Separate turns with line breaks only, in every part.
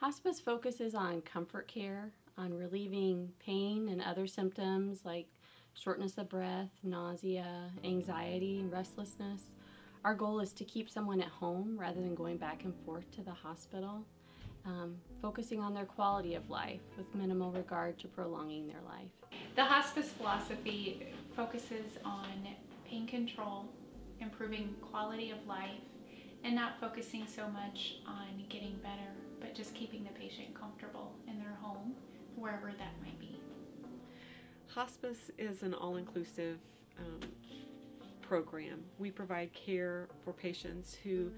Hospice focuses on comfort care, on relieving pain and other symptoms like shortness of breath, nausea, anxiety, and restlessness. Our goal is to keep someone at home rather than going back and forth to the hospital, um, focusing on their quality of life with minimal regard to prolonging their life.
The hospice philosophy focuses on pain control, improving quality of life, and not focusing so much on getting better, but just keeping the patient comfortable in their home, wherever that might be.
Hospice is an all-inclusive um, program. We provide care for patients who,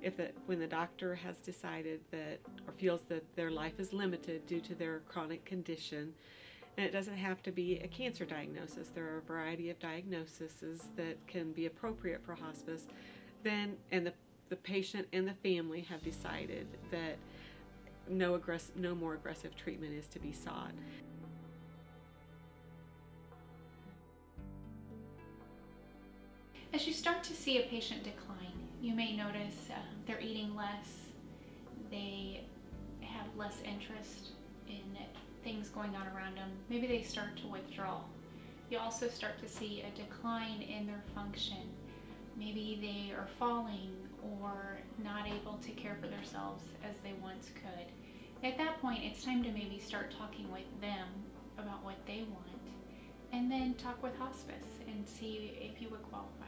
if the, when the doctor has decided that or feels that their life is limited due to their chronic condition, and it doesn't have to be a cancer diagnosis. There are a variety of diagnoses that can be appropriate for hospice. Then, and the, the patient and the family have decided that no, aggress- no more aggressive treatment is to be sought.
As you start to see a patient decline, you may notice uh, they're eating less, they have less interest in things going on around them. Maybe they start to withdraw. You also start to see a decline in their function. Maybe they are falling or not able to care for themselves as they once could. At that point, it's time to maybe start talking with them about what they want and then talk with hospice and see if you would qualify.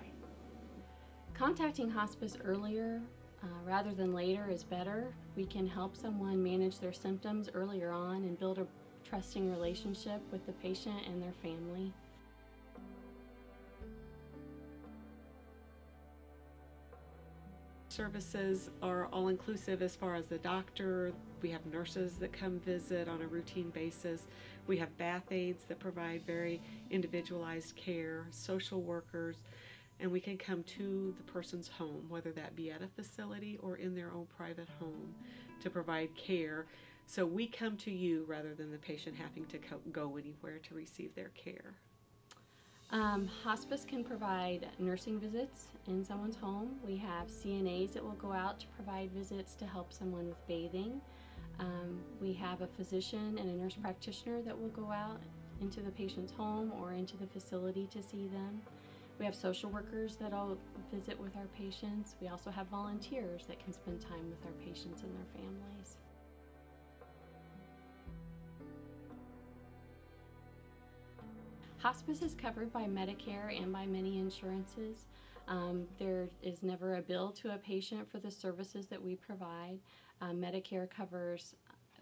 Contacting hospice earlier uh, rather than later is better. We can help someone manage their symptoms earlier on and build a trusting relationship with the patient and their family.
Services are all inclusive as far as the doctor. We have nurses that come visit on a routine basis. We have bath aides that provide very individualized care, social workers, and we can come to the person's home, whether that be at a facility or in their own private home, to provide care. So we come to you rather than the patient having to go anywhere to receive their care.
Um, hospice can provide nursing visits in someone's home. We have CNAs that will go out to provide visits to help someone with bathing. Um, we have a physician and a nurse practitioner that will go out into the patient's home or into the facility to see them. We have social workers that will visit with our patients. We also have volunteers that can spend time with our patients and their families. Hospice is covered by Medicare and by many insurances. Um, there is never a bill to a patient for the services that we provide. Uh, Medicare covers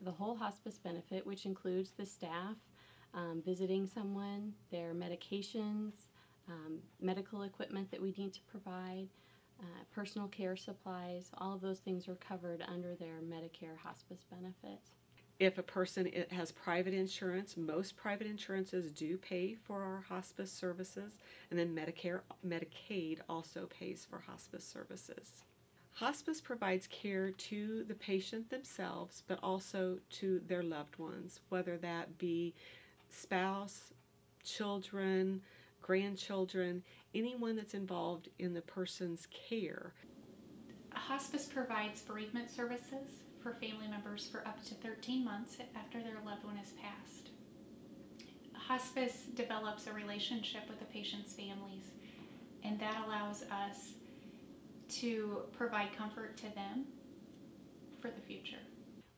the whole hospice benefit, which includes the staff um, visiting someone, their medications, um, medical equipment that we need to provide, uh, personal care supplies, all of those things are covered under their Medicare hospice benefit.
If a person has private insurance, most private insurances do pay for our hospice services, and then Medicare, Medicaid also pays for hospice services. Hospice provides care to the patient themselves, but also to their loved ones, whether that be spouse, children, grandchildren, anyone that's involved in the person's care.
Hospice provides bereavement services for family members for up to 13 months after their loved one has passed. Hospice develops a relationship with the patient's families, and that allows us to provide comfort to them for the future.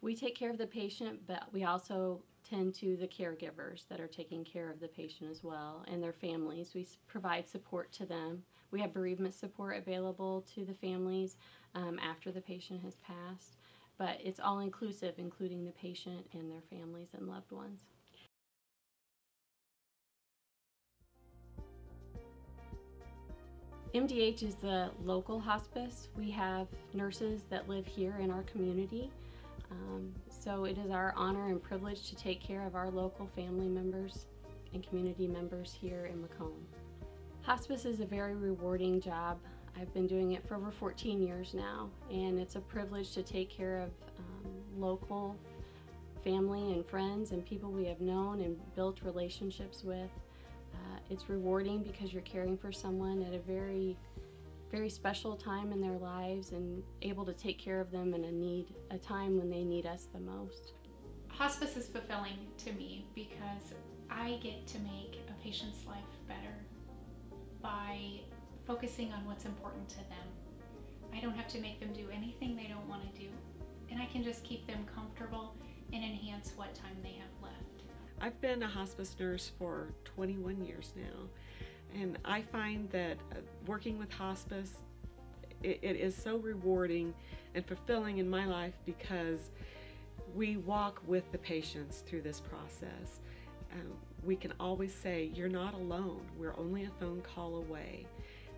We take care of the patient, but we also tend to the caregivers that are taking care of the patient as well and their families. We provide support to them. We have bereavement support available to the families um, after the patient has passed but it's all inclusive, including the patient and their families and loved ones. MDH is the local hospice. We have nurses that live here in our community. Um, so it is our honor and privilege to take care of our local family members and community members here in Macomb. Hospice is a very rewarding job. I've been doing it for over 14 years now, and it's a privilege to take care of um, local family and friends and people we have known and built relationships with. Uh, it's rewarding because you're caring for someone at a very very special time in their lives and able to take care of them in a need a time when they need us the most.
Hospice is fulfilling to me because I get to make a patient's life better by focusing on what's important to them. I don't have to make them do anything they don't want to do, and I can just keep them comfortable and enhance what time they have left.
I've been a hospice nurse for 21 years now, and I find that uh, working with hospice it, it is so rewarding and fulfilling in my life because we walk with the patients through this process. Um, we can always say, You're not alone. We're only a phone call away.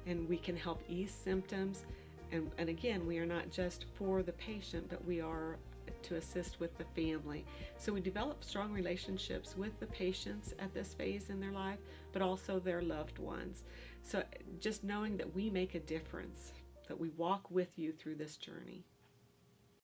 And we can help ease symptoms. And, and again, we are not just for the patient, but we are to assist with the family. So we develop strong relationships with the patients at this phase in their life, but also their loved ones. So just knowing that we make a difference, that we walk with you through this journey.